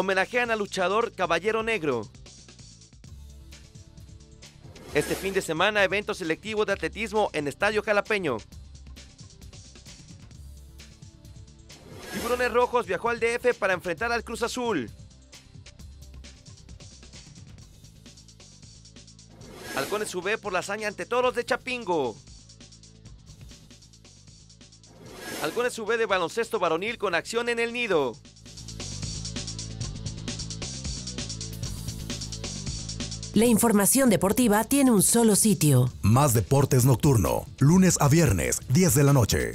homenajean al luchador Caballero Negro. Este fin de semana, evento selectivo de atletismo en Estadio Jalapeño. Tiburones Rojos viajó al DF para enfrentar al Cruz Azul. Halcones sube por la hazaña ante Toros de Chapingo. Halcones sube de baloncesto varonil con acción en el nido. La información deportiva tiene un solo sitio. Más Deportes Nocturno, lunes a viernes, 10 de la noche.